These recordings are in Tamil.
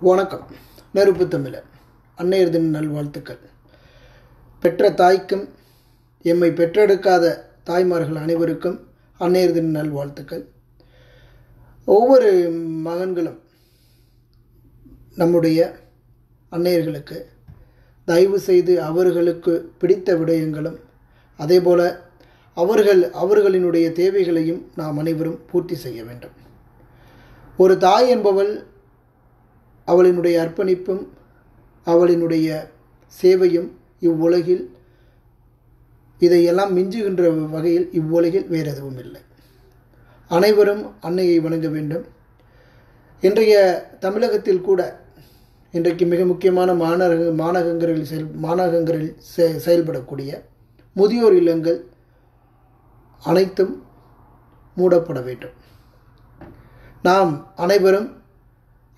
வணக்கம். நெருப்பு தமிழர். அன்னையர் தின நல்வாழ்த்துக்கள். பெற்ற தாய்க்கும் எம்மை பெற்றெடுக்காத தாய்மார்கள் அனைவருக்கும் அன்னையர் தின நல்வாழ்த்துக்கள். ஒவ்வொரு மகன்களும் நம்முடைய அன்னையர்களுக்கு தயவு செய்து அவர்களுக்கு பிடித்த விடயங்களும் அதேபோல அவர்கள் அவர்களினுடைய தேவைகளையும் நாம் அனைவரும் பூர்த்தி செய்ய வேண்டும். ஒரு தாய் என்பவள் அவளினுடைய அர்ப்பணிப்பும் அவளினுடைய சேவையும் இவ்வுலகில் இதையெல்லாம் மிஞ்சுகின்ற வகையில் இவ்வுலகில் வேறு எதுவும் இல்லை. அனைவரும் அன்னையை வணங்க வேண்டும். இன்றைய தமிழகத்தில் கூட இன்றைக்கு மிக முக்கியமான மாநக மாநகங்களில் செயல் மாநகங்களில் செ செயல்படக்கூடிய முதியோர் இல்லங்கள் அனைத்தும் மூடப்பட வேண்டும். நாம் அனைவரும்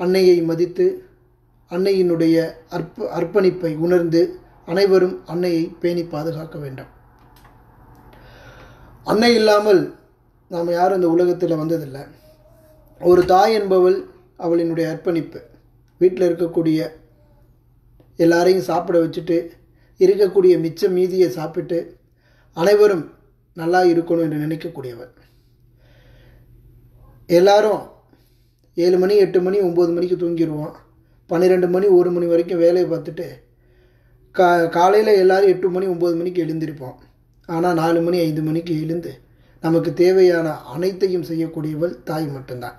அன்னையை மதித்து அன்னையினுடைய அற்ப அர்ப்பணிப்பை உணர்ந்து அனைவரும் அன்னையை பேணி பாதுகாக்க வேண்டும். அன்னை இல்லாமல் நாம் யாரும் இந்த உலகத்தில் வந்ததில்லை. ஒரு தாய் என்பவள் அவளினுடைய அர்ப்பணிப்பு. வீட்டில் இருக்கக்கூடிய எல்லாரையும் சாப்பிட வச்சுட்டு இருக்கக்கூடிய மிச்ச மீதியை சாப்பிட்டு அனைவரும் நல்லா இருக்கணும் என்று நினைக்கக்கூடியவர் எல்லாரும் ஏழு மணி எட்டு மணி ஒம்பது மணிக்கு தூங்கிடுவோம் பன்னிரெண்டு மணி ஒரு மணி வரைக்கும் வேலையை பார்த்துட்டு கா காலையில் எல்லோரும் எட்டு மணி ஒம்பது மணிக்கு எழுந்திருப்போம். ஆனால் நாலு மணி ஐந்து மணிக்கு எழுந்து நமக்கு தேவையான அனைத்தையும் செய்யக்கூடியவள் தாய் மட்டும்தான்.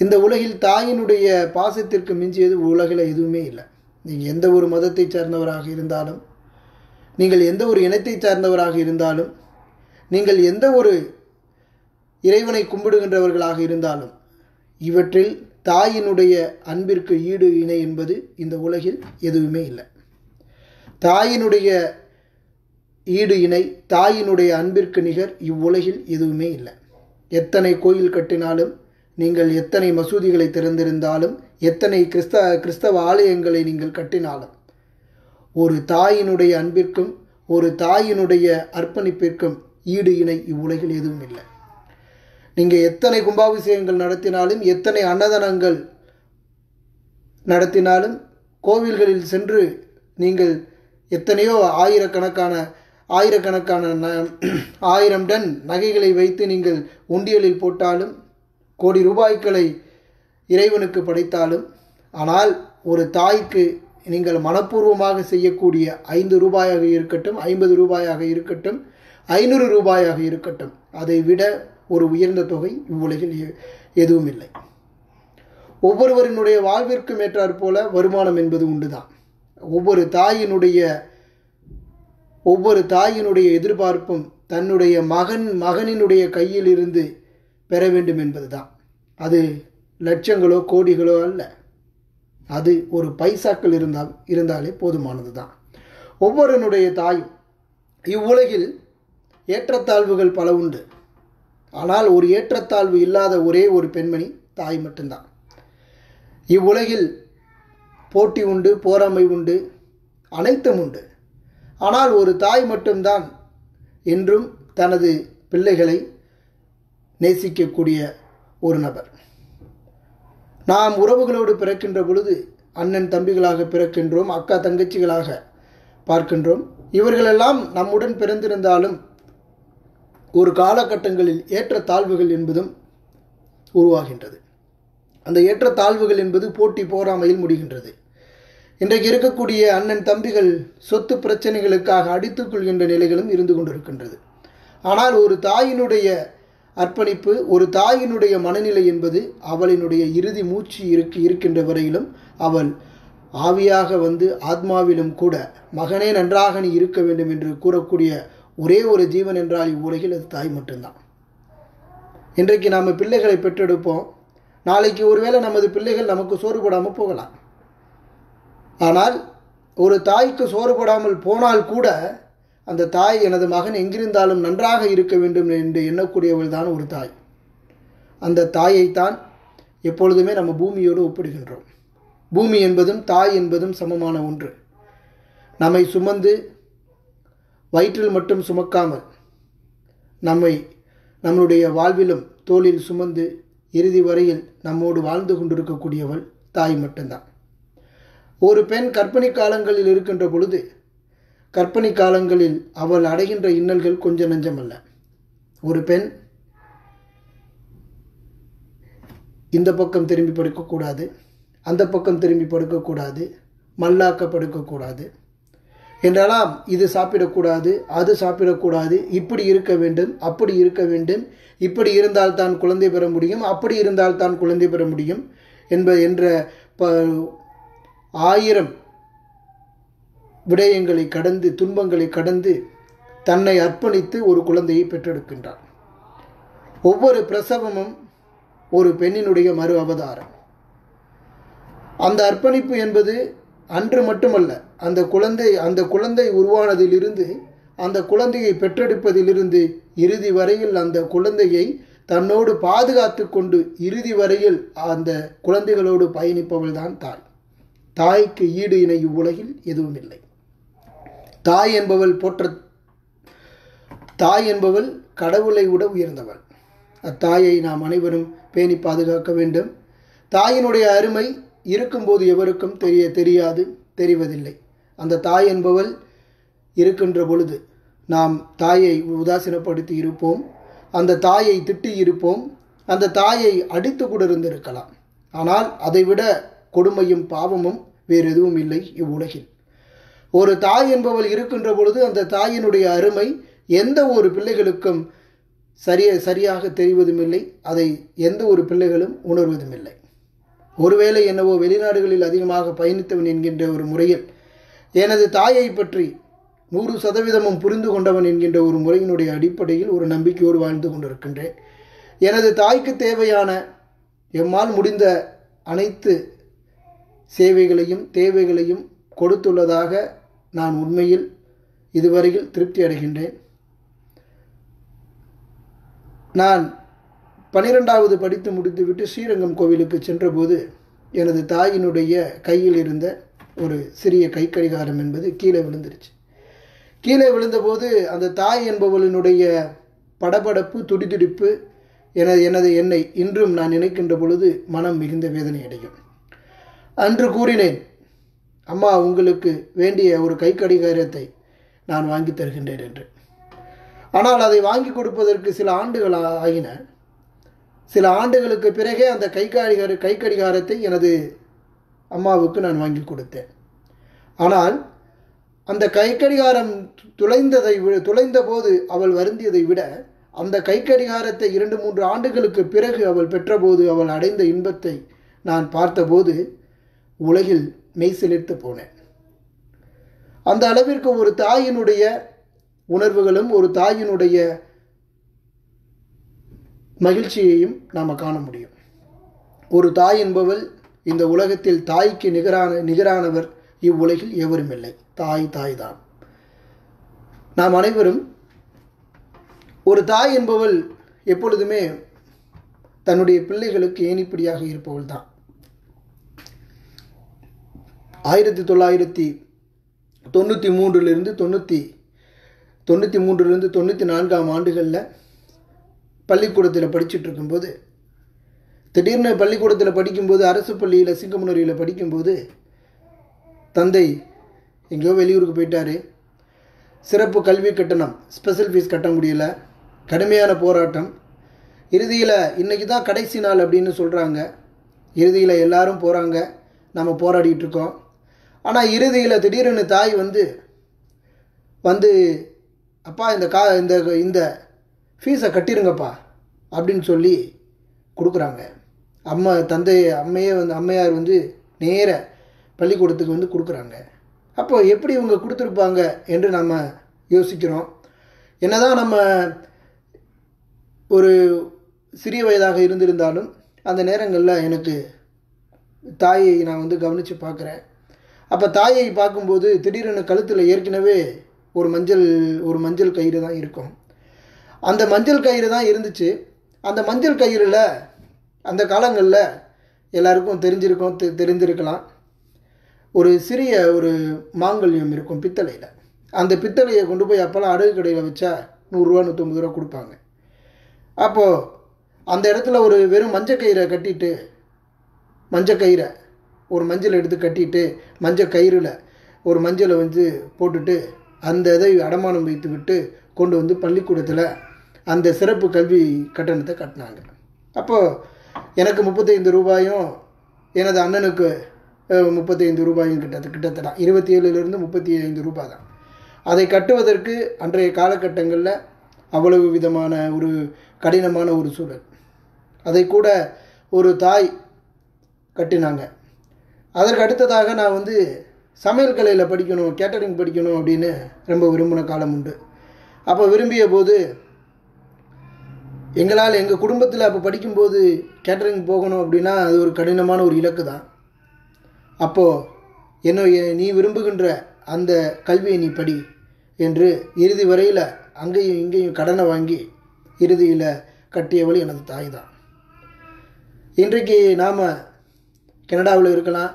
இந்த உலகில் தாயினுடைய பாசத்திற்கு மிஞ்சியது உலகில் எதுவுமே இல்லை. நீங்கள் எந்த ஒரு மதத்தை சார்ந்தவராக இருந்தாலும் நீங்கள் எந்த ஒரு இனத்தை சார்ந்தவராக இருந்தாலும் நீங்கள் எந்த ஒரு இறைவனை கும்பிடுகின்றவர்களாக இருந்தாலும் இவற்றில் தாயினுடைய அன்பிற்கு ஈடு இணை என்பது இந்த உலகில் எதுவுமே இல்லை. தாயினுடைய ஈடு இணை தாயினுடைய அன்பிற்கு நிகர் இவ்வுலகில் எதுவுமே இல்லை. எத்தனை கோயில் கட்டினாலும் நீங்கள் எத்தனை மசூதிகளை திறந்திருந்தாலும் எத்தனை கிறிஸ்த கிறிஸ்தவ ஆலயங்களை நீங்கள் கட்டினாலும் ஒரு தாயினுடைய அன்பிற்கும் ஒரு தாயினுடைய அர்ப்பணிப்பிற்கும் ஈடு இணை இவ்வுலகில் எதுவும் இல்லை. நீங்கள் எத்தனை கும்பாபிஷேகங்கள் நடத்தினாலும் எத்தனை அன்னதானங்கள் நடத்தினாலும் கோவில்களில் சென்று நீங்கள் எத்தனையோ ஆயிரக்கணக்கான ஆயிரக்கணக்கான ந ஆயிரம் டன் நகைகளை வைத்து நீங்கள் உண்டியலில் போட்டாலும் கோடி ரூபாய்களை இறைவனுக்கு படைத்தாலும் ஆனால் ஒரு தாய்க்கு நீங்கள் மனப்பூர்வமாக செய்யக்கூடிய ஐந்து ரூபாயாக இருக்கட்டும் ஐம்பது ரூபாயாக இருக்கட்டும் ஐநூறு ரூபாயாக இருக்கட்டும் அதை விட ஒரு உயர்ந்த தொகை இவ்வுலகில் எதுவும் இல்லை ஒவ்வொருவரினுடைய வாழ்விற்கும் ஏற்றாற் போல வருமானம் என்பது உண்டுதான். ஒவ்வொரு தாயினுடைய ஒவ்வொரு தாயினுடைய எதிர்பார்ப்பும் தன்னுடைய மகன் மகனினுடைய கையில் இருந்து பெற வேண்டும் என்பதுதான். அது லட்சங்களோ கோடிகளோ அல்ல. அது ஒரு பைசாக்கள் இருந்தால் இருந்தாலே போதுமானது தான் ஒவ்வொருனுடைய தாயும் இவ்வுலகில் ஏற்றத்தாழ்வுகள் பல உண்டு. ஆனால் ஒரு ஏற்றத்தாழ்வு இல்லாத ஒரே ஒரு பெண்மணி தாய் மட்டும்தான். இவ்வுலகில் போட்டி உண்டு போராமை உண்டு அனைத்தும் உண்டு. ஆனால் ஒரு தாய் மட்டும்தான் என்றும் தனது பிள்ளைகளை நேசிக்கக்கூடிய ஒரு நபர். நாம் உறவுகளோடு பிறக்கின்ற பொழுது அண்ணன் தம்பிகளாக பிறக்கின்றோம் அக்கா தங்கச்சிகளாக பார்க்கின்றோம். இவர்களெல்லாம் நம்முடன் பிறந்திருந்தாலும் ஒரு காலகட்டங்களில் ஏற்ற தாழ்வுகள் என்பதும் உருவாகின்றது. அந்த ஏற்ற தாழ்வுகள் என்பது போட்டி போராமையில் முடிகின்றது. இன்றைக்கு இருக்கக்கூடிய அண்ணன் தம்பிகள் சொத்து பிரச்சனைகளுக்காக அடித்துக் கொள்கின்ற நிலைகளும் இருந்து கொண்டிருக்கின்றது. ஆனால் ஒரு தாயினுடைய அர்ப்பணிப்பு ஒரு தாயினுடைய மனநிலை என்பது அவளினுடைய இறுதி மூச்சு இருக்கு இருக்கின்ற வரையிலும் அவள் ஆவியாக வந்து ஆத்மாவிலும் கூட மகனே நன்றாக நீ இருக்க வேண்டும் என்று கூறக்கூடிய ஒரே ஒரு ஜீவன் என்றால் இவ்வுலகில் அது தாய் மட்டும்தான். இன்றைக்கு நாம் பிள்ளைகளை பெற்றெடுப்போம். நாளைக்கு ஒருவேளை நமது பிள்ளைகள் நமக்கு சோறு போடாமல் போகலாம். ஆனால் ஒரு தாய்க்கு சோறு போடாமல் போனால் கூட அந்த தாய் எனது மகன் எங்கிருந்தாலும் நன்றாக இருக்க வேண்டும் என்று எண்ணக்கூடியவள் தான் ஒரு தாய். அந்த தாயைத்தான் எப்பொழுதுமே நம்ம பூமியோடு ஒப்பிடுகின்றோம். பூமி என்பதும் தாய் என்பதும் சமமான ஒன்று. நம்மை சுமந்து வயிற்றில் மட்டும் சுமக்காமல் நம்மை நம்முடைய வாழ்விலும் தோளில் சுமந்து இறுதி வரையில் நம்மோடு வாழ்ந்து கொண்டிருக்கக்கூடியவள் தாய் மட்டும்தான். ஒரு பெண் கற்பனை காலங்களில் இருக்கின்ற பொழுது கற்பனை காலங்களில் அவள் அடைகின்ற இன்னல்கள் கொஞ்சம் நஞ்சமல்ல. ஒரு பெண் இந்த பக்கம் திரும்பி படுக்கக்கூடாது அந்த பக்கம் திரும்பி படுக்கக்கூடாது மல்லாக்க படுக்கக்கூடாது. என்றெல்லாம் இது சாப்பிடக்கூடாது அது சாப்பிடக்கூடாது இப்படி இருக்க வேண்டும் அப்படி இருக்க வேண்டும் இப்படி இருந்தால் தான் குழந்தை பெற முடியும் அப்படி இருந்தால் தான் குழந்தை பெற முடியும் என்ப என்ற ப ஆயிரம் விடயங்களை கடந்து துன்பங்களை கடந்து தன்னை அர்ப்பணித்து ஒரு குழந்தையை பெற்றெடுக்கின்றார் ஒவ்வொரு பிரசவமும் ஒரு பெண்ணினுடைய மறு அவதாரம். அந்த அர்ப்பணிப்பு என்பது அன்று மட்டுமல்ல அந்த குழந்தை அந்த குழந்தை உருவானதிலிருந்து அந்த குழந்தையை பெற்றெடுப்பதிலிருந்து இறுதி வரையில் அந்த குழந்தையை தன்னோடு பாதுகாத்து கொண்டு இறுதி வரையில் அந்த குழந்தைகளோடு பயணிப்பவள் தான் தாய். தாய்க்கு ஈடு இணை இவ்வுலகில் எதுவும் இல்லை தாய் என்பவள் போற்ற தாய் என்பவள் கடவுளை விட உயர்ந்தவள். அத்தாயை நாம் அனைவரும் பேணி பாதுகாக்க வேண்டும். தாயினுடைய அருமை இருக்கும்போது எவருக்கும் தெரிய தெரியாது தெரிவதில்லை. அந்த தாய் என்பவள் இருக்கின்ற பொழுது நாம் தாயை உதாசீனப்படுத்தி இருப்போம். அந்த தாயை திட்டி இருப்போம். அந்த தாயை அடித்து கூட இருந்திருக்கலாம் ஆனால் அதைவிட கொடுமையும் பாவமும் வேறு எதுவும் இல்லை இவ்வுலகில். ஒரு தாய் என்பவள் இருக்கின்ற பொழுது அந்த தாயினுடைய அருமை எந்த ஒரு பிள்ளைகளுக்கும் சரிய சரியாக தெரிவதும் இல்லை அதை எந்த ஒரு பிள்ளைகளும் உணர்வதும் இல்லை ஒருவேளை என்னவோ வெளிநாடுகளில் அதிகமாக பயணித்தவன் என்கின்ற ஒரு முறையில் எனது தாயை பற்றி நூறு சதவீதமும் புரிந்து கொண்டவன் என்கின்ற ஒரு முறையினுடைய அடிப்படையில் ஒரு நம்பிக்கையோடு வாழ்ந்து கொண்டிருக்கின்றேன். எனது தாய்க்கு தேவையான எம்மால் முடிந்த அனைத்து சேவைகளையும் தேவைகளையும் கொடுத்துள்ளதாக நான் உண்மையில் இதுவரையில் திருப்தி அடைகின்றேன். நான் பனிரெண்டாவது படித்து முடித்துவிட்டு ஸ்ரீரங்கம் கோவிலுக்கு சென்றபோது எனது தாயினுடைய கையில் இருந்த ஒரு சிறிய கை கடிகாரம் என்பது கீழே விழுந்துருச்சு. கீழே விழுந்தபோது அந்த தாய் என்பவளினுடைய படபடப்பு துடிதுடிப்பு எனது எனது என்னை இன்றும் நான் நினைக்கின்ற பொழுது மனம் மிகுந்த வேதனை அடையும். அன்று கூறினேன் அம்மா உங்களுக்கு வேண்டிய ஒரு கை கடிகாரத்தை நான் வாங்கி தருகின்றேன் என்று. ஆனால் அதை வாங்கி கொடுப்பதற்கு சில ஆண்டுகள் ஆகின. சில ஆண்டுகளுக்கு பிறகே அந்த கை கடிகார கை கடிகாரத்தை எனது அம்மாவுக்கு நான் வாங்கி கொடுத்தேன். ஆனால் அந்த கை கடிகாரம் துளைந்ததை விட துளைந்த போது அவள் வருந்தியதை விட அந்த கை கடிகாரத்தை இரண்டு மூன்று ஆண்டுகளுக்கு பிறகு அவள் பெற்றபோது அவள் அடைந்த இன்பத்தை நான் பார்த்தபோது உலகில் மெய் சிலிர்த்து போனேன். அந்த அளவிற்கு ஒரு தாயினுடைய உணர்வுகளும் ஒரு தாயினுடைய மகிழ்ச்சியையும் நாம் காண முடியும். ஒரு தாய் என்பவள் இந்த உலகத்தில் தாய்க்கு நிகரான நிகரானவர் இவ்வுலகில் எவரும் இல்லை தாய் தாய் தான் நாம் அனைவரும் ஒரு தாய் என்பவள் எப்பொழுதுமே தன்னுடைய பிள்ளைகளுக்கு ஏனிப்படியாக இருப்பவள் தான் ஆயிரத்தி தொள்ளாயிரத்தி தொண்ணூற்றி மூன்றிலிருந்து தொண்ணூற்றி தொண்ணூற்றி மூன்றிலிருந்து தொண்ணூற்றி நான்காம் ஆண்டுகளில் பள்ளிக்கூடத்தில் படிச்சுட்டு இருக்கும்போது திடீர்னு பள்ளிக்கூடத்தில் படிக்கும்போது அரசு பள்ளியில் சிங்கமுனரியில் படிக்கும்போது தந்தை எங்கேயோ வெளியூருக்கு போயிட்டாரு. சிறப்பு கல்வி கட்டணம் ஸ்பெஷல் ஃபீஸ் கட்ட முடியல. கடுமையான போராட்டம். இறுதியில் இன்றைக்கி தான் கடைசி நாள் அப்படின்னு சொல்கிறாங்க இறுதியில் எல்லாரும் போகிறாங்க நம்ம போராடிட்டு இருக்கோம். ஆனால் இறுதியில் திடீர்னு தாய் வந்து வந்து அப்பா இந்த கா இந்த இந்த ஃபீஸை கட்டிருங்கப்பா அப்படின்னு சொல்லி கொடுக்குறாங்க. அம்மா தந்தை அம்மையே வந்து அம்மையார் வந்து நேர பள்ளிக்கூடத்துக்கு வந்து கொடுக்குறாங்க. அப்போ எப்படி இவங்க கொடுத்துருப்பாங்க என்று நம்ம யோசிக்கிறோம். என்னதான் நம்ம ஒரு சிறிய வயதாக இருந்திருந்தாலும் அந்த நேரங்களில் எனக்கு தாயை நான் வந்து கவனித்து பார்க்குறேன் அப்போ தாயை பார்க்கும்போது திடீரென கழுத்தில் ஏற்கனவே ஒரு மஞ்சள் ஒரு மஞ்சள் கயிறு தான் இருக்கும். அந்த மஞ்சள் கயிறு தான் இருந்துச்சு. அந்த மஞ்சள் கயிறில் அந்த காலங்களில் எல்லாருக்கும் தெரிஞ்சிருக்கும் தெ தெரிஞ்சிருக்கலாம் ஒரு சிறிய ஒரு மாங்கல்யம் இருக்கும் பித்தளையில். அந்த பித்தளையை கொண்டு போய் அப்போல்லாம் அடகு கடையில் வச்சா நூறுரூவா நூற்றம்பது ரூபா கொடுப்பாங்க. அப்போது அந்த இடத்துல ஒரு வெறும் மஞ்சள் கயிறை கட்டிட்டு மஞ்சள் கயிறை ஒரு மஞ்சள் எடுத்து கட்டிட்டு மஞ்சள் கயிறில் ஒரு மஞ்சளை வந்து போட்டுட்டு அந்த இதை அடமானம் வைத்து விட்டு கொண்டு வந்து பள்ளிக்கூடத்தில் அந்த சிறப்பு கல்வி கட்டணத்தை கட்டினாங்க. அப்போது எனக்கு முப்பத்தைந்து ரூபாயும் எனது அண்ணனுக்கு முப்பத்தைந்து ரூபாயும் கிட்ட கிட்டத்தட்ட இருபத்தி ஏழுலேருந்து முப்பத்தி ஐந்து ரூபாய் தான். அதை கட்டுவதற்கு அன்றைய காலகட்டங்களில் அவ்வளவு விதமான ஒரு கடினமான ஒரு சூழல். அதை கூட ஒரு தாய் கட்டினாங்க. அதற்கு அடுத்ததாக நான் வந்து சமையல் கலையில் படிக்கணும் கேட்டரிங் படிக்கணும் அப்படின்னு ரொம்ப விரும்பின காலம் உண்டு. அப்போ விரும்பிய போது எங்களால் எங்கள் குடும்பத்தில் அப்போ படிக்கும்போது கேட்டரிங் போகணும் அப்படின்னா அது ஒரு கடினமான ஒரு இலக்கு தான். அப்போது என்னுடைய நீ விரும்புகின்ற அந்த கல்வியை நீ படி என்று இறுதி வரையில் அங்கேயும் இங்கேயும் கடனை வாங்கி இறுதியில் கட்டியவள் எனது தாய் தான். இன்றைக்கு நாம் கனடாவில் இருக்கலாம்.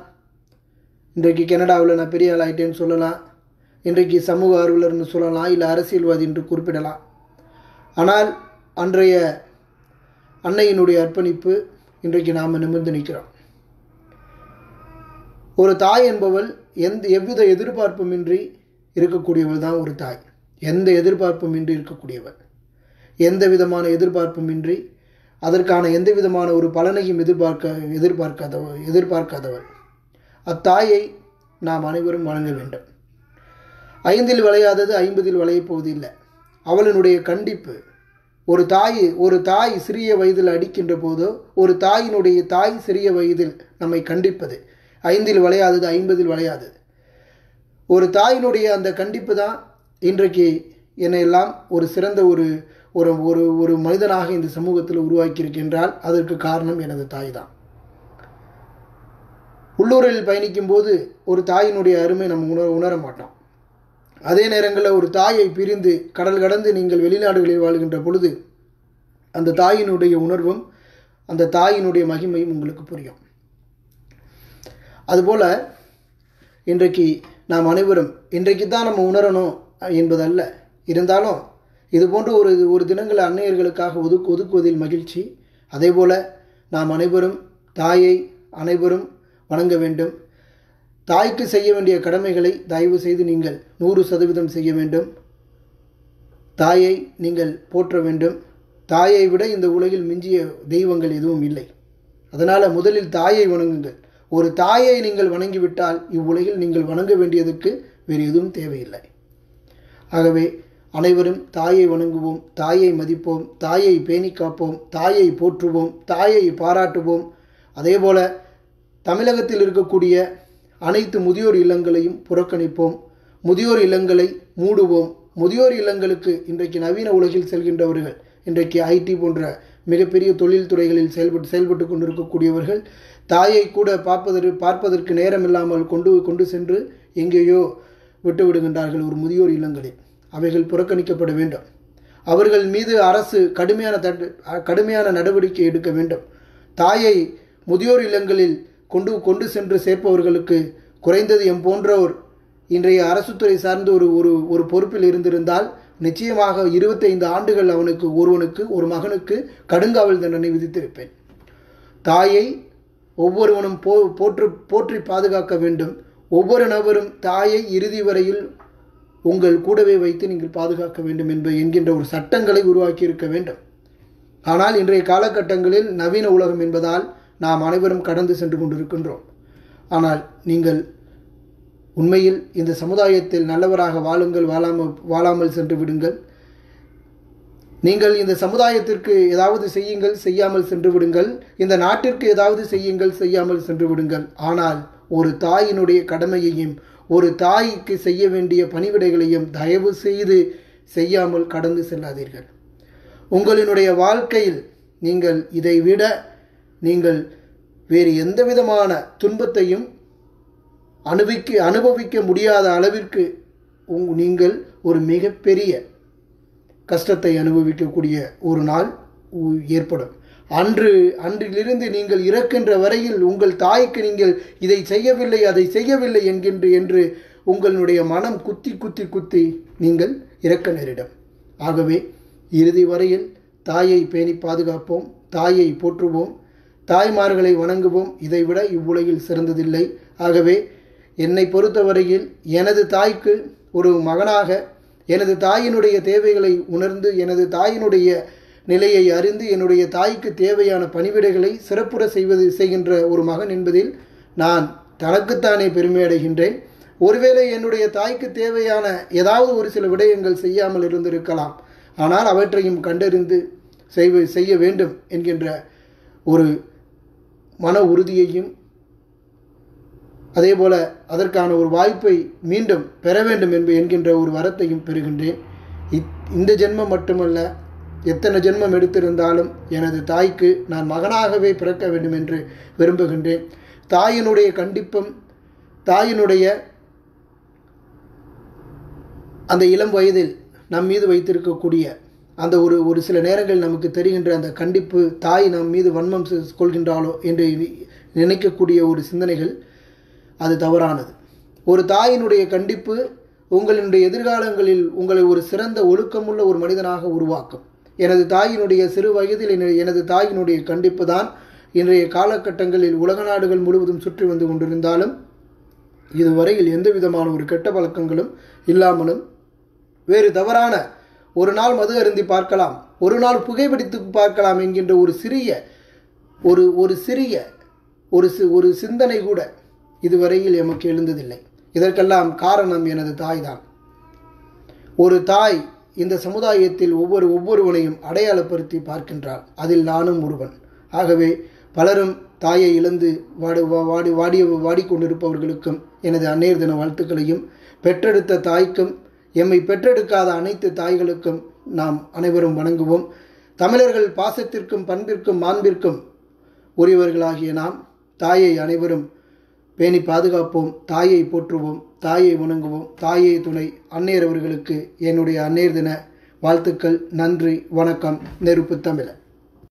இன்றைக்கு கனடாவில் நான் பெரிய ஆள் ஆகிட்டேன்னு சொல்லலாம். இன்றைக்கு சமூக ஆர்வலர்னு சொல்லலாம் இல்லை அரசியல்வாதி என்று குறிப்பிடலாம். ஆனால் அன்றைய அன்னையினுடைய அர்ப்பணிப்பு இன்றைக்கு நாம் நிமிர்ந்து நிற்கிறோம். ஒரு தாய் என்பவள் எந்த எவ்வித எதிர்பார்ப்புமின்றி இருக்கக்கூடியவள் தான் ஒரு தாய். எந்த எதிர்பார்ப்புமின்றி இருக்கக்கூடியவள். எந்த விதமான எதிர்பார்ப்புமின்றி அதற்கான எந்த விதமான ஒரு பலனையும் எதிர்பார்க்க எதிர்பார்க்காதவள் எதிர்பார்க்காதவள். அத்தாயை நாம் அனைவரும் வழங்க வேண்டும். ஐந்தில் விளையாதது ஐம்பதில் விளையப் போவதில்லை அவளினுடைய கண்டிப்பு ஒரு தாய் ஒரு தாய் சிறிய வயதில் அடிக்கின்ற போதோ ஒரு தாயினுடைய தாய் சிறிய வயதில் நம்மை கண்டிப்பது. ஐந்தில் விளையாதது ஐம்பதில் விளையாதது ஒரு தாயினுடைய அந்த கண்டிப்பு தான் இன்றைக்கு என்னை எல்லாம் ஒரு சிறந்த ஒரு ஒரு ஒரு ஒரு மனிதனாக இந்த சமூகத்தில் உருவாக்கியிருக்கின்றால் அதற்கு காரணம் எனது தாய் தான். உள்ளூரில் பயணிக்கும் போது ஒரு தாயினுடைய அருமை நம்ம உணர உணர மாட்டோம். அதே நேரங்களில் ஒரு தாயை பிரிந்து கடல் கடந்து நீங்கள் வெளிநாடுகளில் வாழ்கின்ற பொழுது அந்த தாயினுடைய உணர்வும் அந்த தாயினுடைய மகிமையும் உங்களுக்கு புரியும். அதுபோல் இன்றைக்கு நாம் அனைவரும் இன்றைக்கு தான் நம்ம உணரணும் என்பதல்ல. இருந்தாலும் இது போன்ற ஒரு ஒரு தினங்கள் அன்னையர்களுக்காக ஒதுக்கு ஒதுக்குவதில் மகிழ்ச்சி. அதே போல் நாம் அனைவரும் தாயை அனைவரும் வணங்க வேண்டும். தாய்க்கு செய்ய வேண்டிய கடமைகளை தயவு செய்து நீங்கள் நூறு சதவீதம் செய்ய வேண்டும். தாயை நீங்கள் போற்ற வேண்டும். தாயை விட இந்த உலகில் மிஞ்சிய தெய்வங்கள் எதுவும் இல்லை. அதனால் முதலில் தாயை வணங்குங்கள். ஒரு தாயை நீங்கள் வணங்கிவிட்டால் இவ்வுலகில் நீங்கள் வணங்க வேண்டியதுக்கு வேறு எதுவும் தேவையில்லை. ஆகவே அனைவரும் தாயை வணங்குவோம் தாயை மதிப்போம் தாயை பேணி காப்போம் தாயை போற்றுவோம் தாயை பாராட்டுவோம். அதேபோல தமிழகத்தில் இருக்கக்கூடிய அனைத்து முதியோர் இல்லங்களையும் புறக்கணிப்போம். முதியோர் இல்லங்களை மூடுவோம். முதியோர் இல்லங்களுக்கு இன்றைக்கு நவீன உலகில் செல்கின்றவர்கள் இன்றைக்கு ஐடி போன்ற மிகப்பெரிய தொழில் துறைகளில் செயல்பட்டு செயல்பட்டு கொண்டிருக்கக்கூடியவர்கள் தாயை கூட பார்ப்பதற்கு பார்ப்பதற்கு நேரம் இல்லாமல் கொண்டு கொண்டு சென்று எங்கேயோ விட்டு விடுகின்றார்கள் ஒரு முதியோர் இல்லங்களில் அவைகள் புறக்கணிக்கப்பட வேண்டும். அவர்கள் மீது அரசு கடுமையான தட்டு கடுமையான நடவடிக்கை எடுக்க வேண்டும். தாயை முதியோர் இல்லங்களில் கொண்டு கொண்டு சென்று சேர்ப்பவர்களுக்கு குறைந்தது எம் போன்றோர். இன்றைய அரசுத்துறை சார்ந்து ஒரு ஒரு ஒரு பொறுப்பில் இருந்திருந்தால் நிச்சயமாக இருபத்தைந்து ஆண்டுகள் அவனுக்கு ஒருவனுக்கு ஒரு மகனுக்கு கடுங்காவல் தண்டனை விதித்திருப்பேன். தாயை ஒவ்வொருவனும் போ போற்று போற்றி பாதுகாக்க வேண்டும். ஒவ்வொரு நபரும் தாயை இறுதி வரையில் உங்கள் கூடவே வைத்து நீங்கள் பாதுகாக்க வேண்டும் என்ப என்கின்ற ஒரு சட்டங்களை உருவாக்கி இருக்க வேண்டும். ஆனால் இன்றைய காலகட்டங்களில் நவீன உலகம் என்பதால் நாம் அனைவரும் கடந்து சென்று கொண்டிருக்கின்றோம். ஆனால் நீங்கள் உண்மையில் இந்த சமுதாயத்தில் நல்லவராக வாழுங்கள் வாழாமல் வாழாமல் சென்று விடுங்கள். நீங்கள் இந்த சமுதாயத்திற்கு ஏதாவது செய்யுங்கள் செய்யாமல் சென்று விடுங்கள். இந்த நாட்டிற்கு ஏதாவது செய்யுங்கள் செய்யாமல் சென்று விடுங்கள். ஆனால் ஒரு தாயினுடைய கடமையையும் ஒரு தாய்க்கு செய்ய வேண்டிய பணிவிடைகளையும் தயவு செய்து செய்யாமல் கடந்து செல்லாதீர்கள். உங்களினுடைய வாழ்க்கையில் நீங்கள் இதை விட நீங்கள் வேறு எந்த விதமான துன்பத்தையும் அனுபவிக்க அனுபவிக்க முடியாத அளவிற்கு உங் நீங்கள் ஒரு மிகப்பெரிய கஷ்டத்தை அனுபவிக்கக்கூடிய ஒரு நாள் உ- ஏற்படும். அன்று அன்றிலிருந்து நீங்கள் இறக்கின்ற வரையில் உங்கள் தாய்க்கு நீங்கள் இதை செய்யவில்லை அதை செய்யவில்லை என்கின்ற என்று உங்களுடைய மனம் குத்தி குத்தி குத்தி நீங்கள் இறக்க நேரிடும். ஆகவே இறுதி வரையில் தாயை பேணி பாதுகாப்போம் தாயை போற்றுவோம் தாய்மார்களை வணங்குவோம். இதைவிட இவ்வுலகில் சிறந்ததில்லை. ஆகவே என்னை பொறுத்தவரையில் எனது தாய்க்கு ஒரு மகனாக எனது தாயினுடைய தேவைகளை உணர்ந்து எனது தாயினுடைய நிலையை அறிந்து என்னுடைய தாய்க்கு தேவையான பணிவிடைகளை சிறப்புற செய்வது செய்கின்ற ஒரு மகன் என்பதில் நான் தனக்குத்தானே பெருமை அடைகின்றேன். ஒருவேளை என்னுடைய தாய்க்கு தேவையான ஏதாவது ஒரு சில விடயங்கள் செய்யாமல் இருந்திருக்கலாம். ஆனால் அவற்றையும் கண்டறிந்து செய்வ செய்ய வேண்டும் என்கின்ற ஒரு மன உறுதியையும் அதேபோல அதற்கான ஒரு வாய்ப்பை மீண்டும் பெற வேண்டும் என்பது என்கின்ற ஒரு வரத்தையும் பெறுகின்றேன். இந்த ஜென்மம் மட்டுமல்ல எத்தனை ஜென்மம் எடுத்திருந்தாலும் எனது தாய்க்கு நான் மகனாகவே பிறக்க வேண்டும் என்று விரும்புகின்றேன். தாயினுடைய கண்டிப்பும் தாயினுடைய அந்த இளம் வயதில் நம் மீது வைத்திருக்கக்கூடிய அந்த ஒரு ஒரு சில நேரங்கள் நமக்கு தெரிகின்ற அந்த கண்டிப்பு தாய் நம் மீது வன்மம் கொள்கின்றாளோ என்று நினைக்கக்கூடிய ஒரு சிந்தனைகள் அது தவறானது. ஒரு தாயினுடைய கண்டிப்பு உங்களினுடைய எதிர்காலங்களில் உங்களை ஒரு சிறந்த ஒழுக்கமுள்ள ஒரு மனிதனாக உருவாக்கும். எனது தாயினுடைய சிறு வயதில் எனது தாயினுடைய கண்டிப்பு தான் இன்றைய காலகட்டங்களில் உலக நாடுகள் முழுவதும் சுற்றி வந்து கொண்டிருந்தாலும் இதுவரையில் எந்த விதமான ஒரு கெட்ட பழக்கங்களும் இல்லாமலும் வேறு தவறான ஒரு நாள் மது அருந்தி பார்க்கலாம் ஒரு நாள் புகைப்பிடித்து பார்க்கலாம் என்கின்ற ஒரு சிறிய ஒரு ஒரு சிறிய ஒரு சி ஒரு சிந்தனை கூட இதுவரையில் எமக்கு எழுந்ததில்லை. இதற்கெல்லாம் காரணம் எனது தாய்தான். ஒரு தாய் இந்த சமுதாயத்தில் ஒவ்வொரு ஒவ்வொருவனையும் அடையாளப்படுத்தி பார்க்கின்றாள். அதில் நானும் ஒருவன். ஆகவே பலரும் தாயை இழந்து வாடு வாடி வாடிய வாடிக்கொண்டிருப்பவர்களுக்கும் எனது அன்னையர் தின வாழ்த்துக்களையும் பெற்றெடுத்த தாய்க்கும் எம்மை பெற்றெடுக்காத அனைத்து தாய்களுக்கும் நாம் அனைவரும் வணங்குவோம். தமிழர்கள் பாசத்திற்கும் பண்பிற்கும் மாண்பிற்கும் உரியவர்களாகிய நாம் தாயை அனைவரும் பேணி பாதுகாப்போம் தாயை போற்றுவோம் தாயை வணங்குவோம். தாயை துணை அன்னையர் அவர்களுக்கு என்னுடைய அன்னையர் தின வாழ்த்துக்கள் நன்றி வணக்கம். நெருப்பு தமிழன்.